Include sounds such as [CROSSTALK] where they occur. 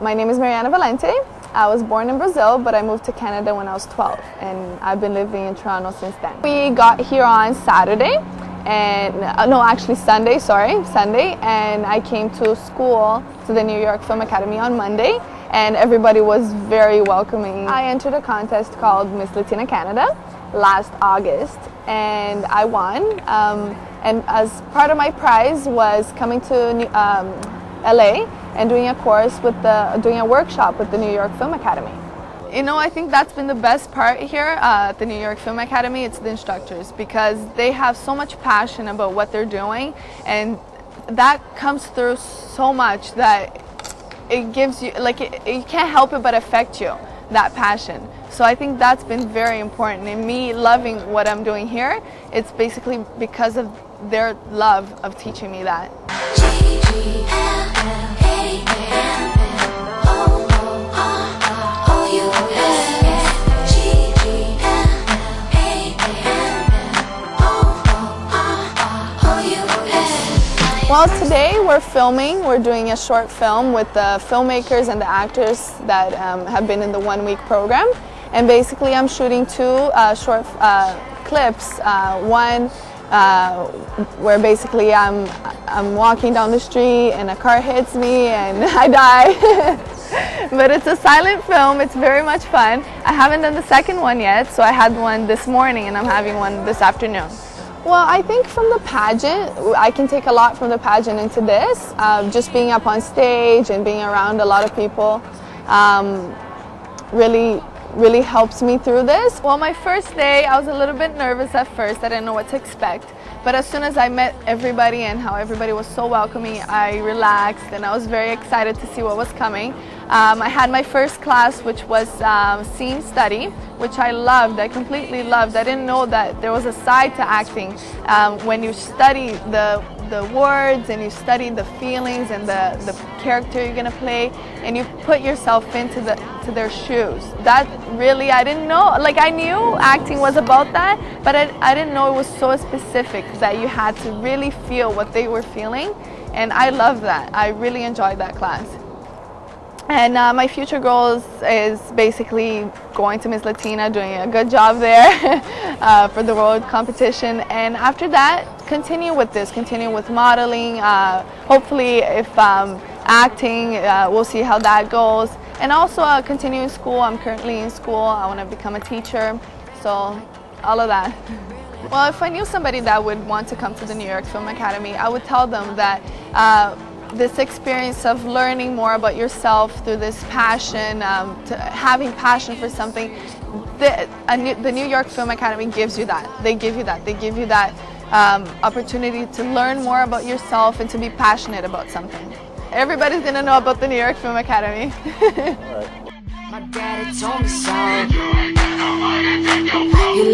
My name is Mariana Valente. I was born in Brazil, but I moved to Canada when I was 12, and I've been living in Toronto since then. We got here on Saturday, and uh, no, actually Sunday, sorry, Sunday, and I came to school to the New York Film Academy on Monday, and everybody was very welcoming. I entered a contest called Miss Latina Canada last August, and I won. Um, and as part of my prize was coming to um, LA and doing a course with the, doing a workshop with the New York Film Academy. You know, I think that's been the best part here uh, at the New York Film Academy. It's the instructors because they have so much passion about what they're doing, and that comes through so much that it gives you like it, you can't help it but affect you that passion. So I think that's been very important. in me loving what I'm doing here, it's basically because of their love of teaching me that. Well, today we're filming. We're doing a short film with the filmmakers and the actors that um, have been in the one week program. And basically, I'm shooting two uh, short uh, clips. Uh, one uh, where basically I'm, I'm walking down the street and a car hits me and [LAUGHS] I die. [LAUGHS] but it's a silent film. It's very much fun. I haven't done the second one yet, so I had one this morning and I'm having one this afternoon. Well, I think from the pageant, I can take a lot from the pageant into this. Uh, just being up on stage and being around a lot of people um, really, really helps me through this. Well, my first day, I was a little bit nervous at first. I didn't know what to expect. But as soon as I met everybody and how everybody was so welcoming, I relaxed and I was very excited to see what was coming. Um, I had my first class, which was um, scene study, which I loved. I completely loved. I didn't know that there was a side to acting. Um, when you study the the words and you study the feelings and the, the character you're gonna play and you put yourself into the to their shoes. That really I didn't know like I knew acting was about that, but I, I didn't know it was so specific that you had to really feel what they were feeling and I love that. I really enjoyed that class. And uh, my future goals is basically going to Miss Latina, doing a good job there [LAUGHS] uh, for the world competition. And after that, continue with this, continue with modeling. Uh, hopefully, if um, acting, uh, we'll see how that goes. And also uh, continue in school. I'm currently in school. I want to become a teacher. So all of that. [LAUGHS] Well, if I knew somebody that would want to come to the New York Film Academy, I would tell them that uh, this experience of learning more about yourself through this passion, um, having passion for something, the, new, the, New York Film Academy gives you that. They give you that. They give you that um, opportunity to learn more about yourself and to be passionate about something. Everybody's going to know about the New York Film Academy. [LAUGHS] My daddy told me so. You